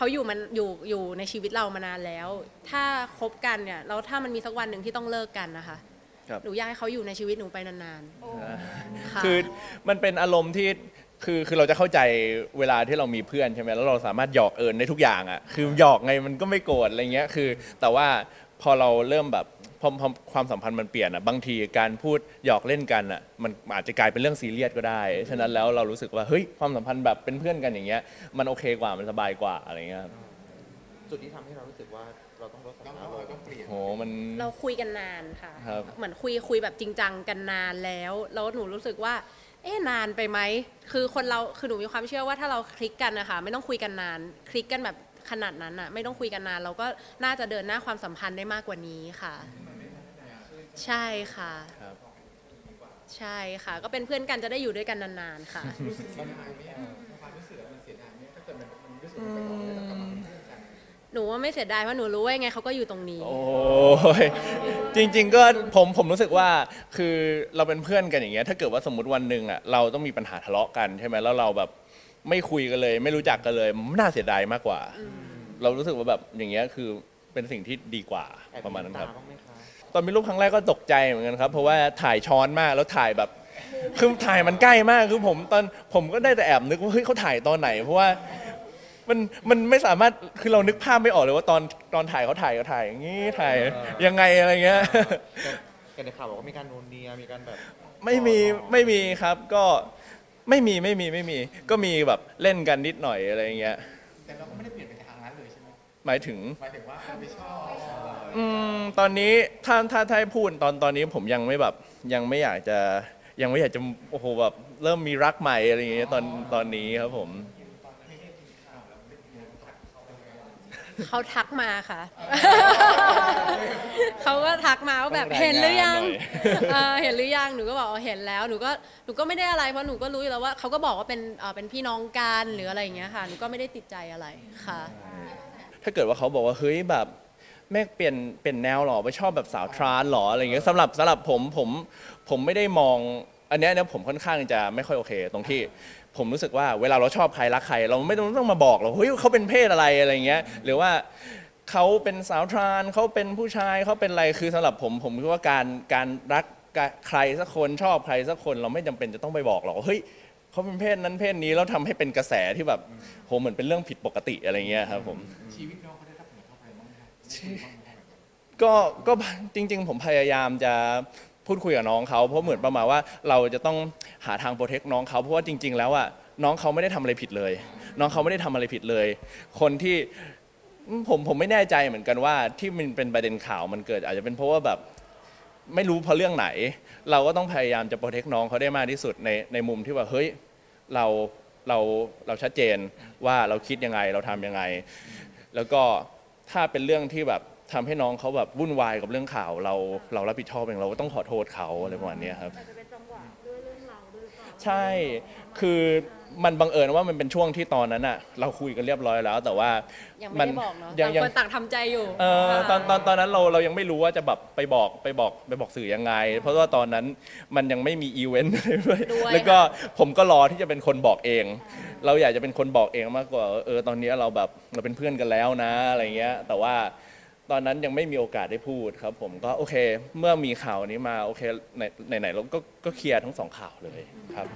อยากเขาอยู่มันอยู่อยู่ในชีวิตเรามานานแล้ว ถ้าคบกันเนี่ยแล้วถ้ามันมีสักวันหนึ่งที่ต้องเลิกกันนะคะครับ หนูอยากให้เขาอยู่ในชีวิตหนูไปนานๆค่ะคือมันเป็นอารมณ์ที่คือคือเราจะเข้าใจเวลาที่เรามีเพื่อนใช่ไหมแล้วเราสามารถหยอกเอิญได้ทุกอย่างอะคือหยอกไงมันก็ไม่โกรธอะไรเงี้ยคือ แต่ว่าพอเราเริ่มแบบ พอพอความสัมพันธ์มันเปลี่ยนอะบางทีการพูดหยอกเล่นกันอะมันอาจจะกลายเป็นเรื่องซีเรียสก็ได้ ฉะนั้นแล้วเรารู้สึกว่าเฮ้ยความสัมพันธ์แบบเป็นเพื่อนกันอย่างเงี้ยมันโอเคกว่ามันสบายกว่าอะไรเงี้ยครับจุดที่ทำให้เรารู้สึกว่าเราต้องลดสถานะลงโหมัน เราคุยกันนานค่ะ ครับ เหมือนคุยคุยแบบจริงจังกันนานแล้ว แล้วหนูรู้สึกว่า เอ๊ะนานไปไหม คือคนเรา คือหนูมีความเชื่อว่าถ้าเราคลิกกันนะคะไม่ต้องคุยกันนาน คลิกกันแบบขนาดนั้นอะไม่ต้องคุยกันนาน เราก็น่าจะเดินหน้าความสัมพันธ์ได้มากกว่านี้ค่ะ ใช่ค่ะ ครับใช่ค่ะ ก็เป็นเพื่อนกันจะได้อยู่ด้วยกันนานๆค่ะหนูว่าไม่เสียดายเพราะหนูรู้ว่ายังไงเขาก็อยู่ตรงนี้ โอ้ยจริง ๆ ก็ผมผมรู้สึกว่าคือเราเป็นเพื่อนกันอย่างเงี้ยถ้าเกิดว่าสมมติวันหนึ่งอะเราต้องมีปัญหาทะเลาะกันใช่ไหมแล้วเราแบบไม่คุยกันเลย ไม่รู้จักกันเลยมันน่าเสียดายมากกว่า เรารู้สึกว่าแบบอย่างเงี้ยคือเป็นสิ่งที่ดีกว่าแอบประมาณนั้นครับตบ้างไหมคะ ตอนมีรูปครั้งแรกก็ตกใจเหมือนกันครับ เพราะว่าถ่ายช้อนมากแล้วถ่ายแบบ คือถ่ายมันใกล้มากคือผมตอนผมก็ได้แต่แอบนึกว่าเฮ้ยเขาถ่ายตอนไหน เพราะว่ามันมันไม่สามารถคือเรานึกภาพไม่ออกเลยว่าตอนตอนถ่ายเขาถ่ายเขาถ่ายอย่างนี้ถ่ายยังไงอะไรเงี้ยแต่ในข่าวบอกว่ามีการโนนเนียมีการแบบไม่มีไม่มีครับก็ไม่มีไม่มีไม่มี ก็มีแบบเล่นกันนิดหน่อยอะไรเงี้ยแต่เราก็ไม่ได้เปลี่ยนไปทางนั้นเลยใช่ไหมหมายถึงหมายถึงว่าไม่ชอบ อืมตอนนี้ถ้าถ้าถ้าให้พูดตอนตอนนี้ผมยังไม่แบบยังไม่อยากจะยังไม่อยากจะโอ้โหแบบเริ่มมีรักใหม่อะไรอย่างเงี้ยตอนตอนนี้ครับผม เขาทักมาค่ะ เขาก็ทักมาว่าแบบต้องรายเห็นหรือยังงานหน่อย เออเห็นหรือยังหนูก็บอกว่าเห็นแล้วหนูก็หนูก็ไม่ได้อะไรเพราะหนูก็รู้อยู่แล้วว่าเขาก็บอกว่าเป็นเอ่อเป็นพี่น้องกันหรืออะไรอย่างเงี้ยค่ะหนูก็ไม่ได้ติดใจอะไรค่ะ ถ้าเกิดว่าเขาบอกว่าเฮ้ยแบบ แม่งเปลี่ยนเปลี่ยนแนวหรอไปชอบแบบสาวทรานหรออะไรอย่างเงี้ยสำหรับสำหรับผมผมผมไม่ได้มอง อันเนี้ยเนี่ยผมค่อนข้างจะไม่ค่อยโอเค ตรงที่ผมรู้สึกว่าเวลาเราชอบใครรักใคร เราไม่ต้องต้องมาบอกหรอกเฮ้ยเขาเป็นเพศอะไรอะไรอย่างเงี้ยหรือว่าเขาเป็นสาวทรานเขาเป็นผู้ชายเขาเป็นอะไรคือสำหรับผมผมคิดว่าการการรักใครสักคนชอบใครสักคน เราไม่จำเป็นจะต้องไปบอกหรอกว่าเฮ้ยเขาเป็นเพศนั้นเพศนี้แล้วทำให้เป็นกระแสที่แบบโหเหมือนเป็นเรื่องผิดปกติอะไรเงี้ยครับผม ชีวิตน้อง ก็ก็จริง ๆ ผมพยายามจะพูดคุยกับน้องเขาเพราะเหมือนประมาณว่าเราจะต้องหาทางโปรเทคน้องเขาเพราะว่าจริง ๆ แล้วอะน้องเขาไม่ได้ทำอะไรผิดเลย น้องเขาไม่ได้ทำอะไรผิดเลย คนที่ผมผมไม่แน่ใจเหมือนกันว่าที่มันเป็นประเด็นข่าวมันเกิด อาจจะเป็นเพราะว่าแบบไม่รู้เพราะเรื่องไหน เราก็ต้องพยายามจะโปรเทคน้องเขาได้มากที่สุดในในมุมที่ว่าเฮ้ยเราเราเราชัดเจนว่าเราคิดยังไงเราทำยังไง แล้วก็ ถ้าเป็นเรื่องที่แบบทำให้น้องเขาแบบวุ่นวายกับเรื่องข่าว เราเรารับผิดชอบเองเราก็ต้องขอโทษเขาอะไรประมาณเนี้ยครับ ใช่ คือมันบังเอิญว่ามันเป็นช่วงที่ตอนนั้นอะเราคุยกันเรียบร้อยแล้ว แต่ว่ายังมัไม่ได้บอกเนาะยังต่างยังคนต่างทำใจอยู่เออค่ะตอนตอนตอนนั้นเราเรายังไม่รู้ว่าจะแบบไปบอกไปบอกไปบอกสื่อยังไง เพราะว่าตอนนั้นมันยังไม่มีอีเวนต์อะไรด้วยด้วยแล้วก็ผมก็รอที่จะเป็นคนบอกเอง เราอยากจะเป็นคนบอกเองมากกว่าเออตอนนี้เราแบบเราเป็นเพื่อนกันแล้วนะอะไรเงี้ย แต่ว่า ตอนนั้นยังไม่มีโอกาสได้พูดครับ ผมก็โอเค เมื่อมีข่าวนี้มาโอเคไหนไหนๆเราก็ก็เคลียร์ทั้งสองข่าวเลยครับ